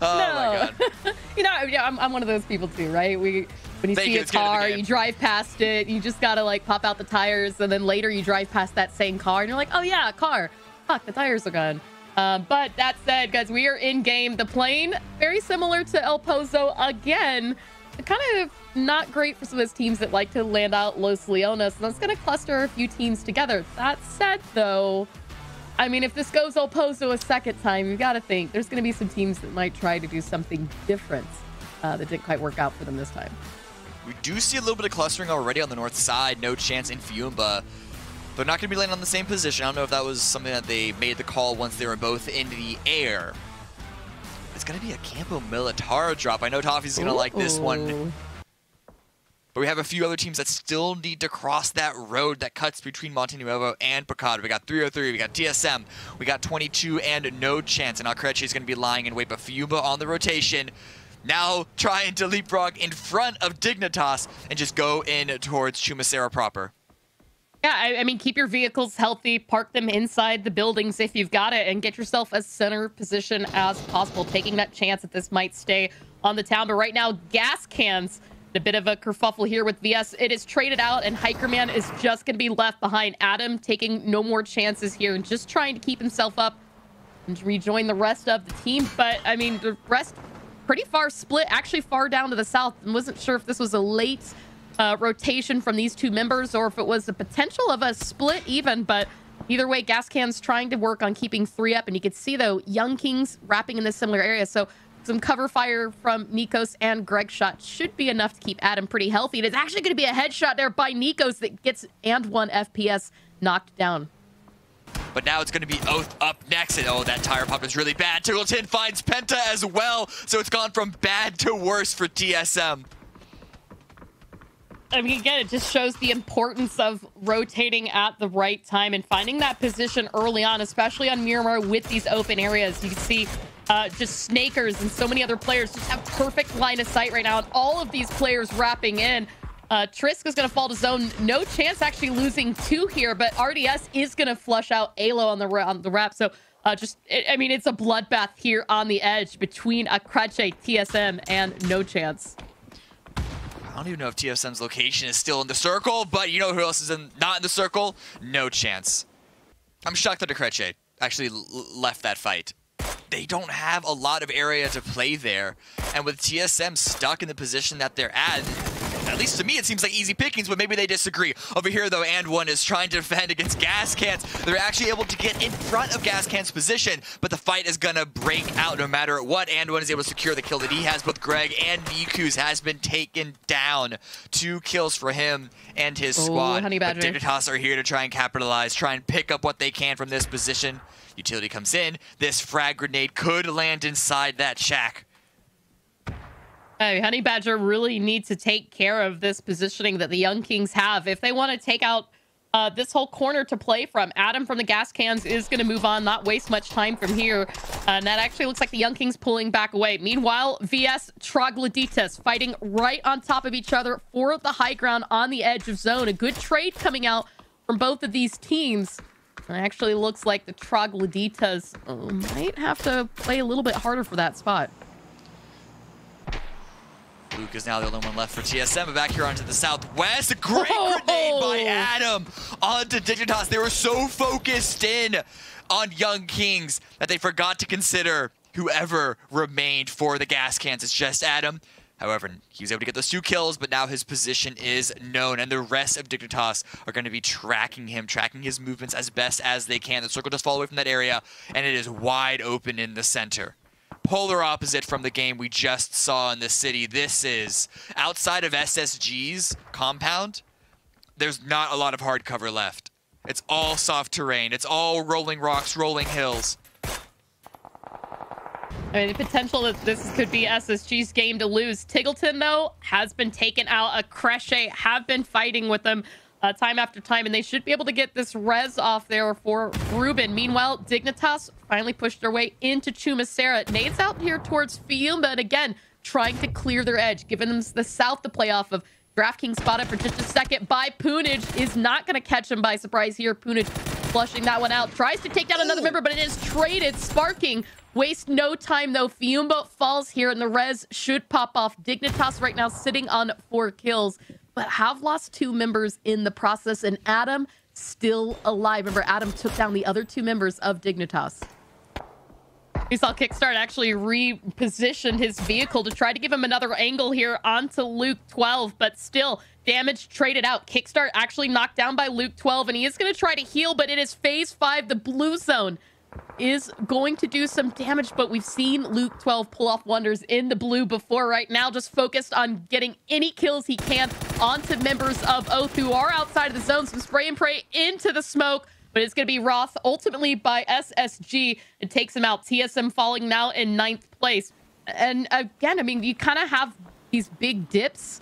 Oh no. my god. you know, yeah, I'm, I'm one of those people too, right? We when you Thank see you, a it's good at the car, you drive past it, you just gotta like pop out the tires, and then later you drive past that same car, and you're like, oh yeah, a car. Fuck, the tires are gone. Um, but that said, guys, we are in game. The plane, very similar to El Pozo again. Kind of not great for some of those teams that like to land out Los Leones. And that's going to cluster a few teams together. That said, though, I mean, if this goes El Pozo a second time, you got to think there's going to be some teams that might try to do something different uh, that didn't quite work out for them this time. We do see a little bit of clustering already on the north side. No chance in Fiumba. They're not going to be landing on the same position. I don't know if that was something that they made the call once they were both in the air. It's going to be a Campo Militar drop. I know Toffee's going to like this one. But we have a few other teams that still need to cross that road that cuts between Monte Nuevo and Pecado. We got 303, we got TSM, we got 22, and no chance. And Alcreche is going to be lying in wait, but Fiumba on the rotation. Now trying to leapfrog in front of Dignitas and just go in towards Chumacera proper. Yeah, I, I mean, keep your vehicles healthy, park them inside the buildings if you've got it, and get yourself as center position as possible, taking that chance that this might stay on the town. But right now, gas cans, a bit of a kerfuffle here with VS. It is traded out, and Hikerman is just going to be left behind. Adam taking no more chances here and just trying to keep himself up and rejoin the rest of the team. But, I mean, the rest pretty far split, actually far down to the south. And wasn't sure if this was a late uh, rotation from these two members or if it was the potential of a split even. But either way, Gascan's trying to work on keeping three up. And you could see, though, Young Kings wrapping in this similar area. So some cover fire from Nikos and Greg shot should be enough to keep Adam pretty healthy. And It is actually going to be a headshot there by Nikos that gets and one FPS knocked down. But now it's going to be Oath up next. And oh, that tire pop is really bad. Tiggleton finds Penta as well. So it's gone from bad to worse for TSM. I mean, again, it just shows the importance of rotating at the right time and finding that position early on, especially on Miramar with these open areas. You can see uh, just Snakers and so many other players just have perfect line of sight right now, and all of these players wrapping in. Uh, Trisk is going to fall to zone. No chance actually losing two here, but RDS is going to flush out Alo on the on the wrap. So uh, just, it, I mean, it's a bloodbath here on the edge between Akrache, TSM, and No Chance. I don't even know if TSM's location is still in the circle, but you know who else is in, not in the circle? No chance. I'm shocked that Decreche actually left that fight. They don't have a lot of area to play there, and with TSM stuck in the position that they're at, at least to me it seems like easy pickings, but maybe they disagree. Over here though, and one is trying to defend against Gas Cans. They're actually able to get in front of Gas Can's position, but the fight is gonna break out no matter what. And one is able to secure the kill that he has. Both Greg and Miku's has been taken down. Two kills for him and his Oh, squad. Honey but. Dignitas are here to try and capitalize, try and pick up what they can from this position. Utility comes in. This frag grenade could land inside that shack. Hey, Honey Badger really need to take care of this positioning that the Young Kings have. If they want to take out uh, this whole corner to play from, Adam from the gas cans is going to move on, not waste much time from here. And that actually looks like the Young Kings pulling back away. Meanwhile, VS Trogloditas fighting right on top of each other for the high ground on the edge of zone. A good trade coming out from both of these teams. It actually looks like the Trogloditas uh, might have to play a little bit harder for that spot. Luke is now the only one left for TSM, but back here onto the southwest. A great grenade by Adam onto Dignitas. They were so focused in on Young Kings that they forgot to consider whoever remained for the gas cans. It's just Adam. However, he was able to get those two kills, but now his position is known, and the rest of Dignitas are going to be tracking him, tracking his movements as best as they can. The circle does fall away from that area, and it is wide open in the center polar opposite from the game we just saw in the city. This is outside of SSG's compound. There's not a lot of hard cover left. It's all soft terrain. It's all rolling rocks, rolling hills. I mean, the potential that this could be SSG's game to lose. Tiggleton, though, has been taken out. A Cresce have been fighting with them uh, time after time, and they should be able to get this res off there for Ruben. Meanwhile, Dignitas finally pushed their way into Chumacera. Nade's out here towards Fiumba, and again, trying to clear their edge, giving them the south to play off of. DraftKings spotted for just a second by Poonage is not going to catch him by surprise here. Poonage flushing that one out. Tries to take down another member, but it is traded. Sparking Waste no time though. Fiumba falls here and the res should pop off. Dignitas right now sitting on four kills, but have lost two members in the process. And Adam still alive. Remember, Adam took down the other two members of Dignitas. We saw Kickstart actually reposition his vehicle to try to give him another angle here onto Luke 12, but still damage traded out. Kickstart actually knocked down by Luke 12, and he is going to try to heal, but it is phase five, the blue zone is going to do some damage, but we've seen Luke 12 pull off wonders in the blue before right now, just focused on getting any kills he can onto members of Oath who are outside of the zone. Some spray and pray into the smoke, but it's going to be Roth ultimately by SSG. It takes him out. TSM falling now in ninth place. And again, I mean, you kind of have these big dips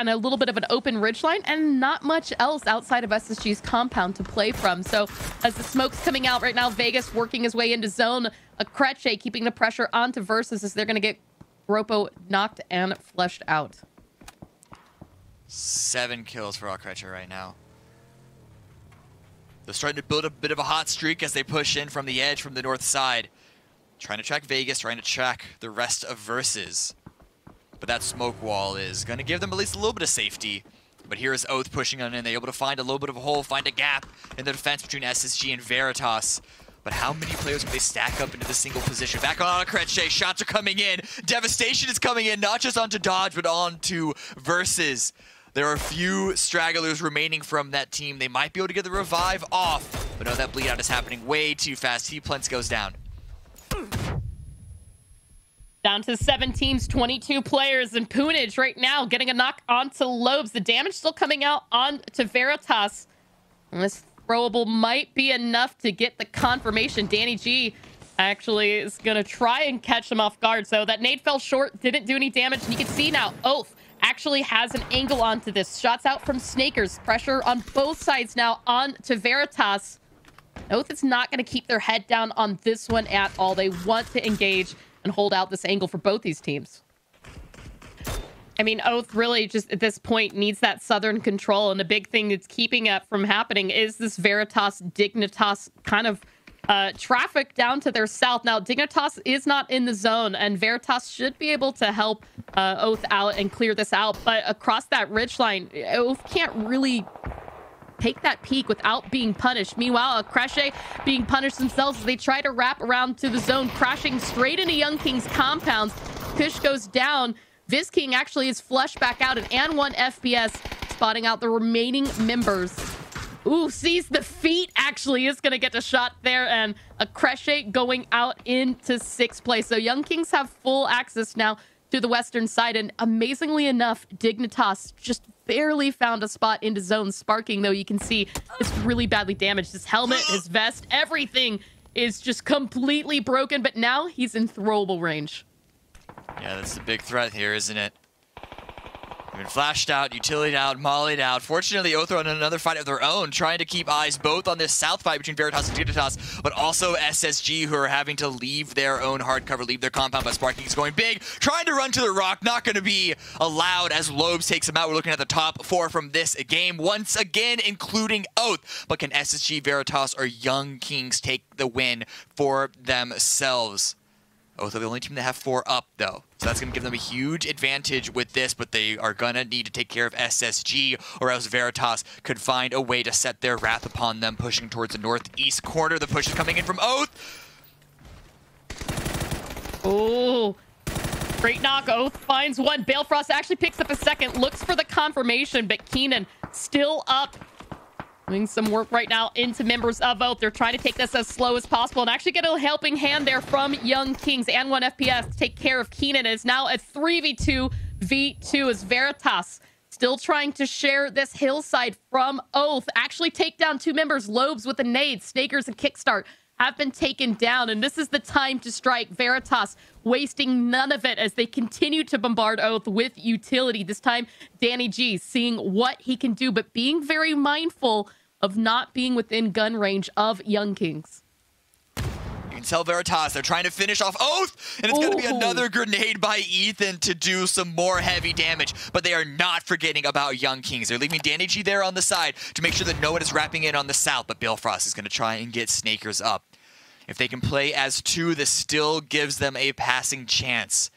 and a little bit of an open ridgeline and not much else outside of SSG's compound to play from. So as the smoke's coming out right now, Vegas working his way into zone. A Creche keeping the pressure onto Versus as they're going to get Ropo knocked and fleshed out. Seven kills for Alcrecha right now. They're starting to build a bit of a hot streak as they push in from the edge from the north side. Trying to track Vegas, trying to track the rest of Versus. But that smoke wall is going to give them at least a little bit of safety. But here is Oath pushing on in. They're able to find a little bit of a hole, find a gap in the defense between SSG and Veritas. But how many players can they stack up into the single position? Back on Creche, shots are coming in. Devastation is coming in, not just onto Dodge, but onto Versus. There are a few stragglers remaining from that team. They might be able to get the revive off, but no, that bleed out is happening way too fast. T-Plens goes down. Down to seven teams, 22 players, and Poonage right now getting a knock onto Lobes. The damage still coming out on to Veritas. And this throwable might be enough to get the confirmation. Danny G actually is going to try and catch him off guard. So that nade fell short, didn't do any damage. And you can see now, Oath actually has an angle onto this. Shots out from Snakers. Pressure on both sides now on to Veritas. Oath is not going to keep their head down on this one at all. They want to engage and hold out this angle for both these teams. I mean, Oath really just at this point needs that southern control, and the big thing that's keeping it from happening is this Veritas Dignitas kind of uh, traffic down to their south. Now, Dignitas is not in the zone, and Veritas should be able to help uh, Oath out and clear this out. But across that ridge line, Oath can't really take that peak without being punished. Meanwhile, Crashe being punished themselves as they try to wrap around to the zone, crashing straight into Young King's compounds. Kush goes down. Viz King actually is flushed back out, and AND1 FPS spotting out the remaining members. Ooh, sees the feet actually is going to get a shot there, and a going out into sixth place. So Young Kings have full access now to the western side, and amazingly enough, Dignitas just barely found a spot into zone. Sparking, though, you can see it's really badly damaged. His helmet, his vest, everything is just completely broken, but now he's in throwable range. Yeah, that's the big threat here, isn't it? Been flashed out, utility out, mollied out. Fortunately, Oath are on another fight of their own, trying to keep eyes both on this south fight between Veritas and Dignitas, but also SSG, who are having to leave their own hardcover, leave their compound, but Sparking is going big, trying to run to the rock, not going to be allowed as Lobes takes him out. We're looking at the top four from this game, once again, including Oath. But can SSG, Veritas, or Young Kings take the win for themselves? Oh, they're the only team that have four up, though. So that's going to give them a huge advantage with this, but they are going to need to take care of SSG, or else Veritas could find a way to set their wrath upon them, pushing towards the northeast corner. The push is coming in from Oath. Oh, great knock. Oath finds one. Balefrost actually picks up a second, looks for the confirmation, but Keenan still up Doing some work right now into members of Oath. They're trying to take this as slow as possible and actually get a helping hand there from Young Kings and 1FPS to take care of Keenan. It is now a 3v2 v2 as Veritas still trying to share this hillside from Oath. Actually take down two members, Lobes with a nade, Snakers and Kickstart have been taken down, and this is the time to strike. Veritas wasting none of it as they continue to bombard Oath with utility. This time, Danny G seeing what he can do, but being very mindful of not being within gun range of Young Kings. You can tell Veritas they're trying to finish off Oath, and it's going to be another grenade by Ethan to do some more heavy damage. But they are not forgetting about Young Kings. They're leaving Danny G there on the side to make sure that no one is wrapping in on the south. But Balefrost is going to try and get Snakers up. If they can play as two, this still gives them a passing chance.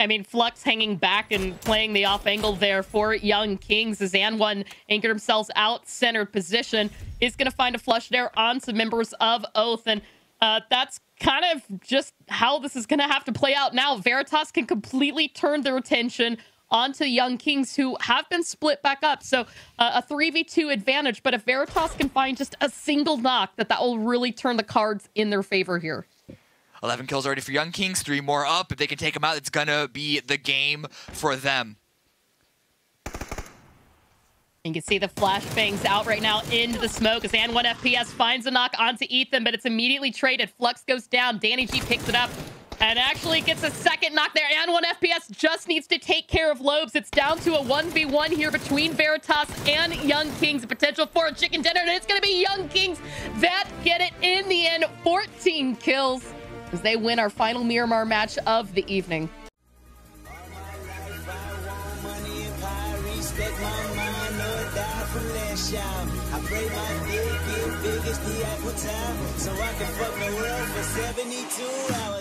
I mean, Flux hanging back and playing the off angle there for Young Kings as An1 anchored himself out center position is going to find a flush there on some members of Oath. And uh, that's kind of just how this is going to have to play out now. Veritas can completely turn their attention onto Young Kings who have been split back up. So uh, a 3v2 advantage. But if Veritas can find just a single knock, that that will really turn the cards in their favor here. 11 kills already for Young Kings, three more up. If they can take them out, it's going to be the game for them. You can see the flashbangs out right now into the smoke as An1 FPS finds a knock onto Ethan, but it's immediately traded. Flux goes down. Danny G picks it up and actually gets a second knock there. An1 FPS just needs to take care of Lobes. It's down to a 1v1 here between Veritas and Young Kings. Potential for a chicken dinner, and it's going to be Young Kings that get it in the end. 14 kills as they win our final Miramar match of the evening. So I can fuck world for 72 hours.